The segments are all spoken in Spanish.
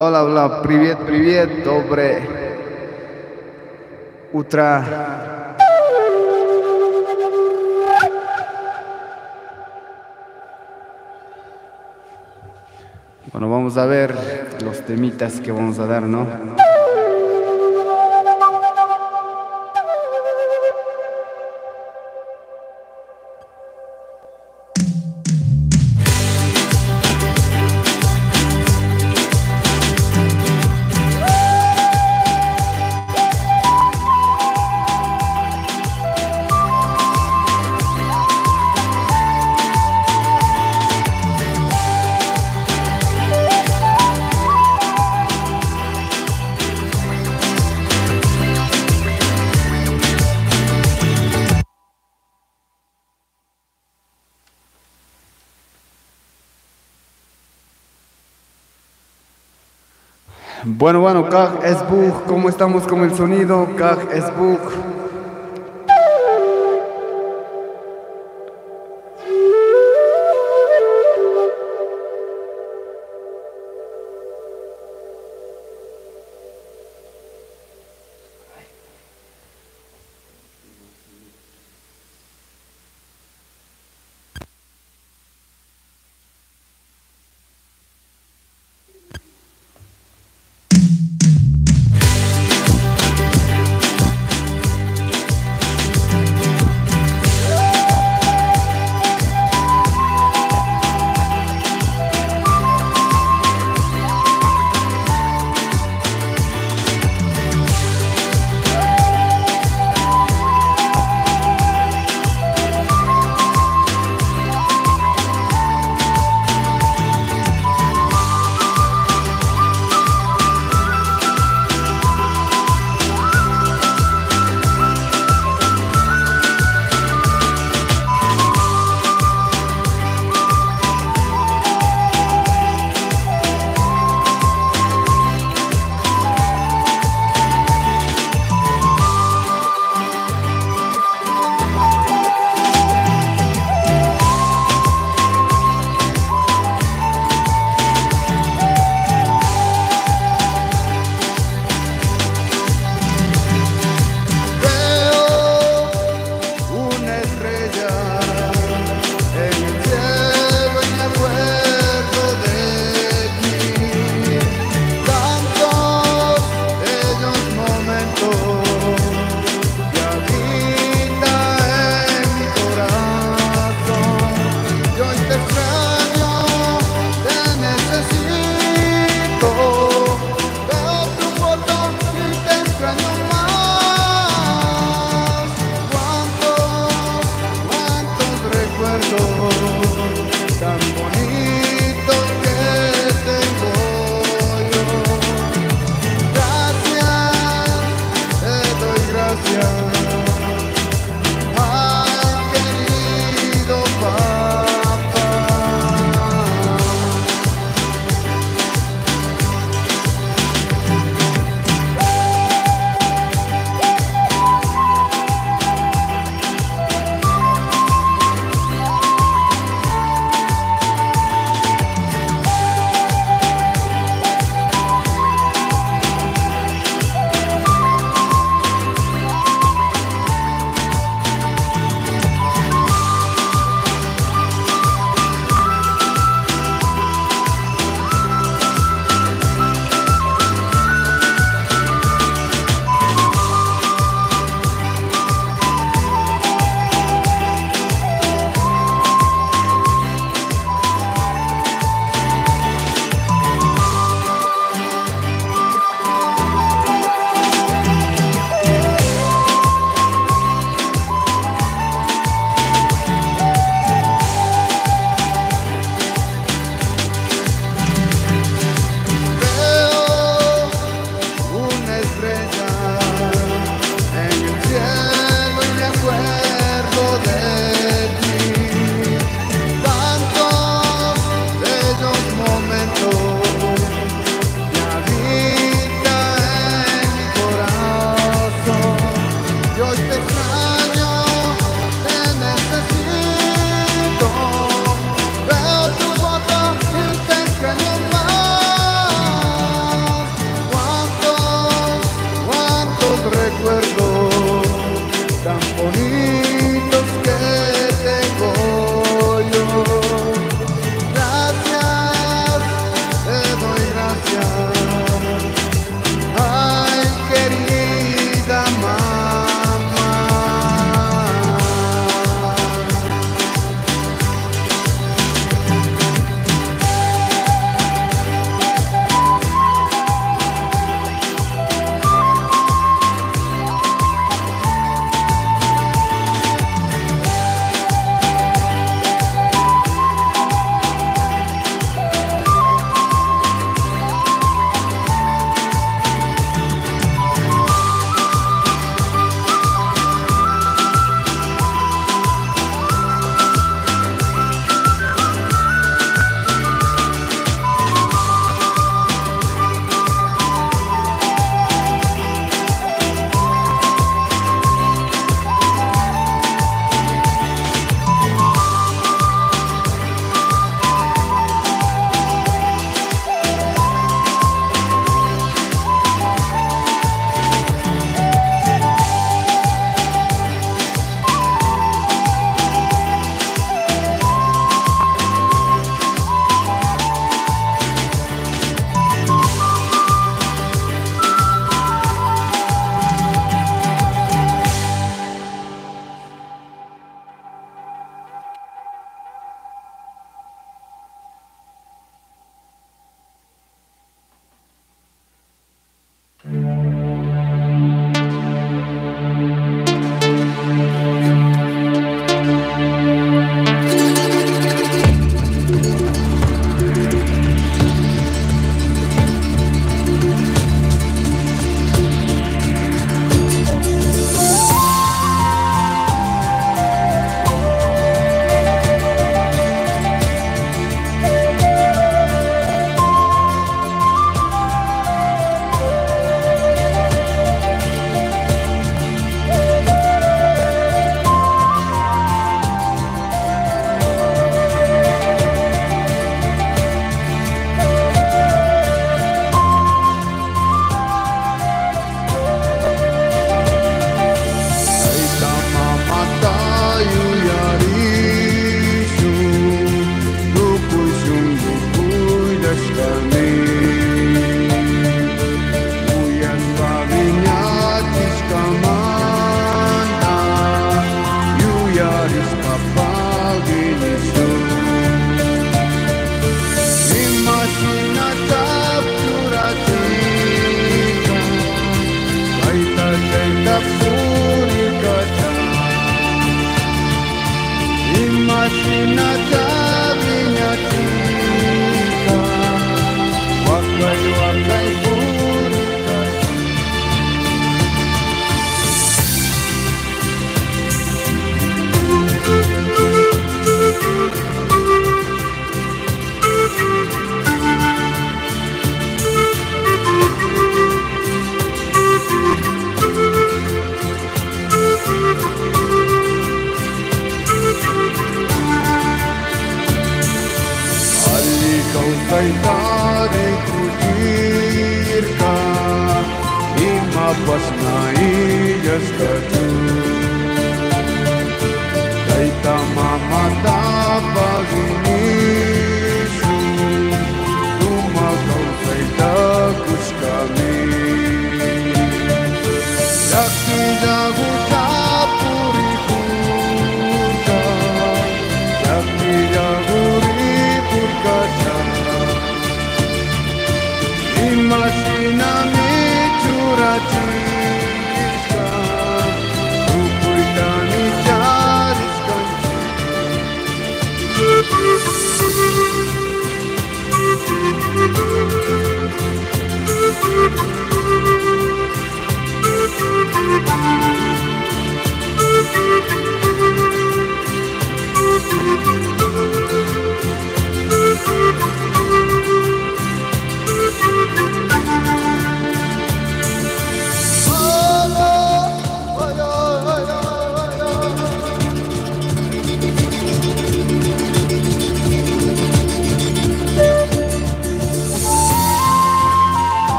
Hola, hola, привет, привет, доброе утро. Bueno, vamos a ver los temitas que vamos a dar, ¿no? Bueno, bueno, Kag Esbug, ¿cómo estamos con el sonido? Kag Esbug.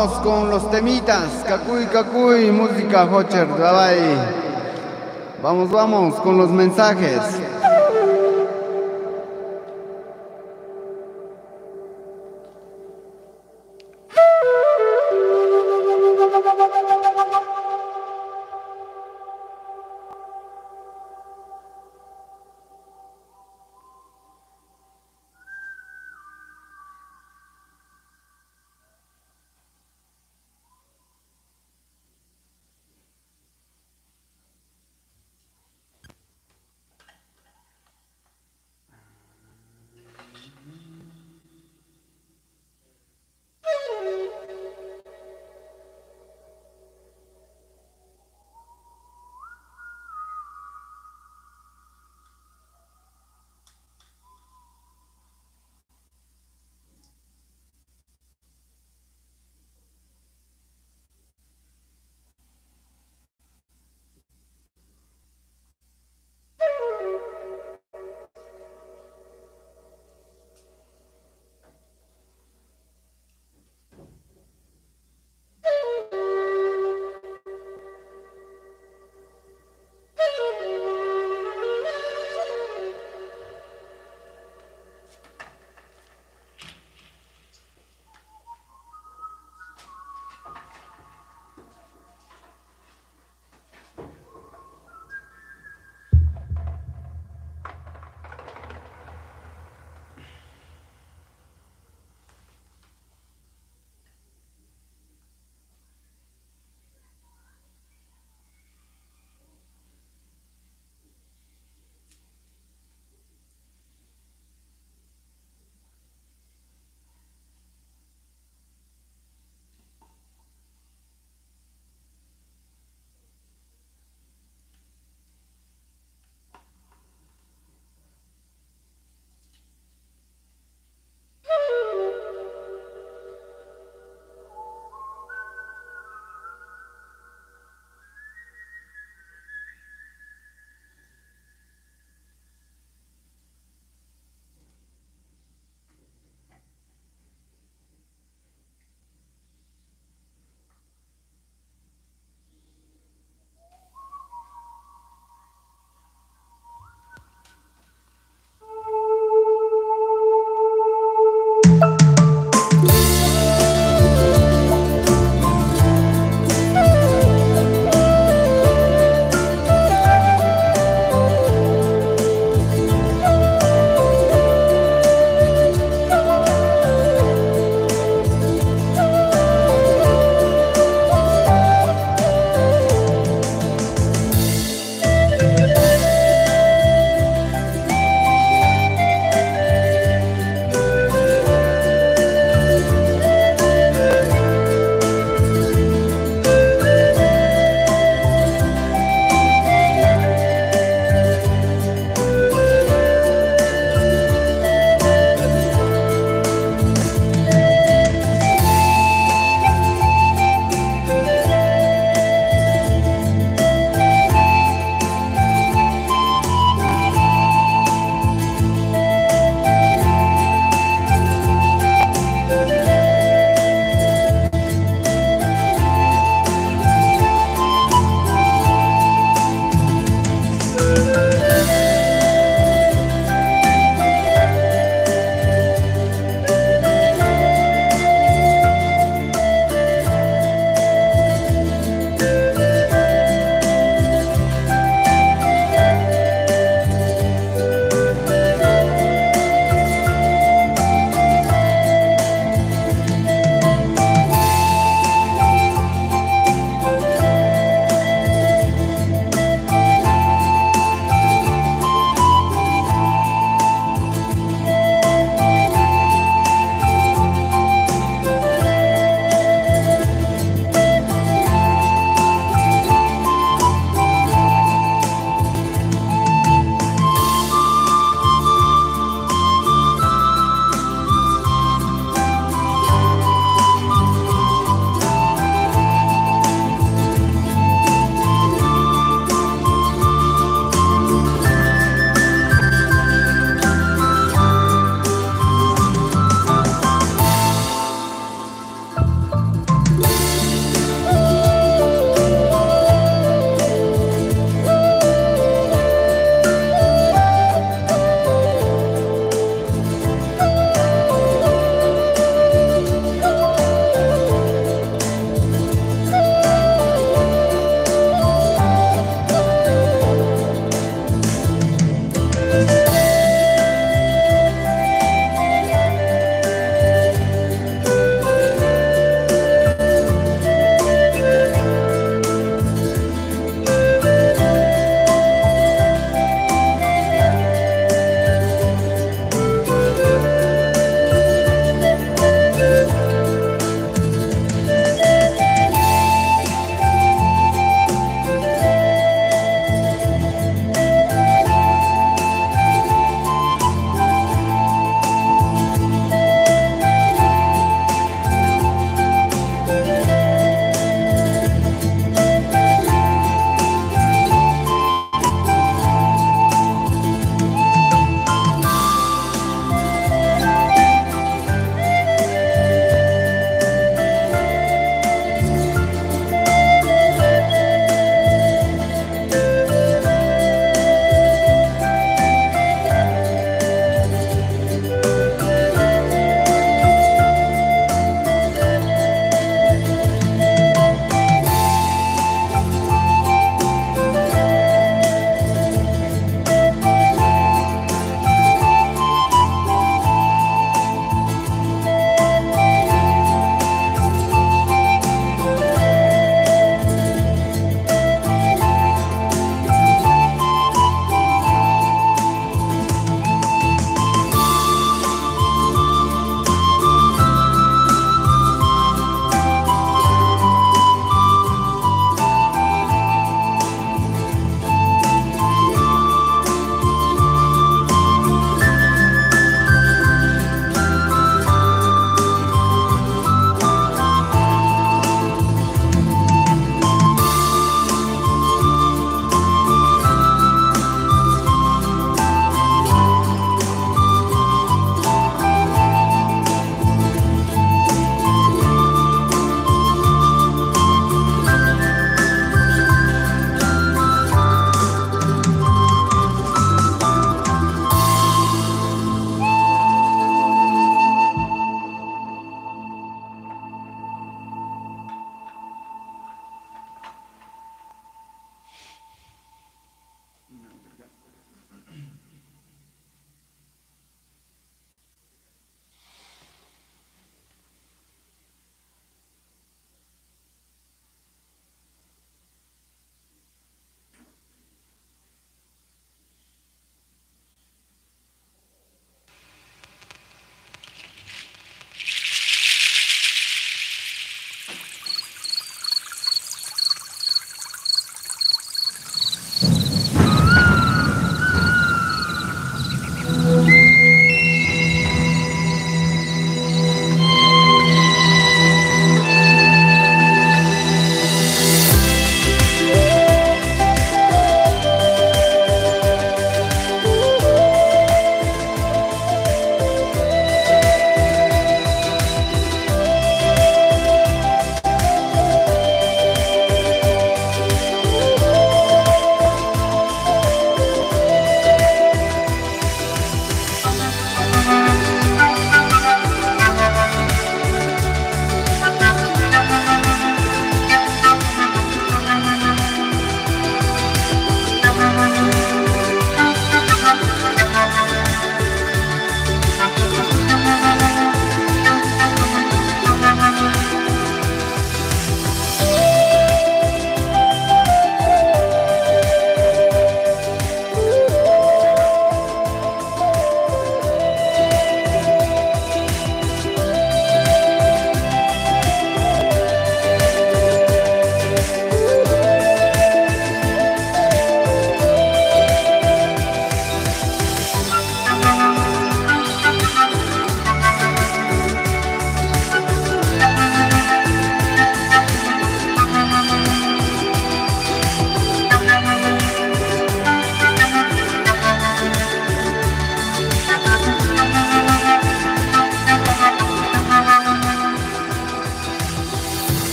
Vamos, con los temitas. Cacuy, cacuy, música, Hocher, bye Vamos, vamos con los mensajes.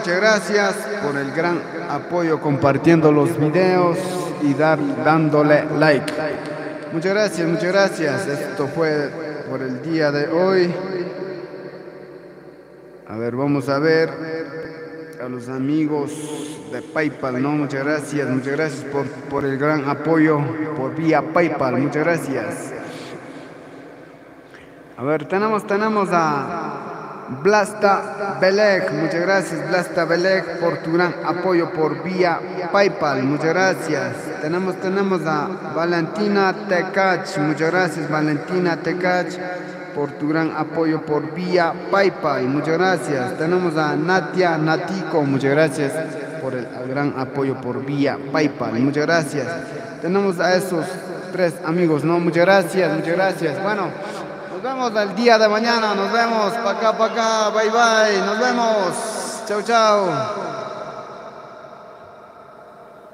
Muchas gracias, por el gran apoyo compartiendo los videos y dar, dándole like. Muchas gracias, muchas gracias. Esto fue por el día de hoy. A ver, vamos a ver a los amigos de PayPal, ¿no? Muchas gracias, muchas gracias por, por el gran apoyo por vía PayPal. Muchas gracias. A ver, tenemos, tenemos a Blasta Belek, muchas gracias Blasta Belek por tu gran apoyo por vía PayPal, muchas gracias. Tenemos, tenemos a Valentina Tecach, muchas gracias Valentina Tecach por tu gran apoyo por vía PayPal, muchas gracias. Tenemos a Natia Natico, muchas gracias por el gran apoyo por vía PayPal, muchas gracias. Tenemos a esos tres amigos, ¿no? Muchas gracias, muchas gracias. Bueno. Nos vemos el día de mañana, nos vemos, para acá, para acá, bye bye, nos vemos, chao, chao.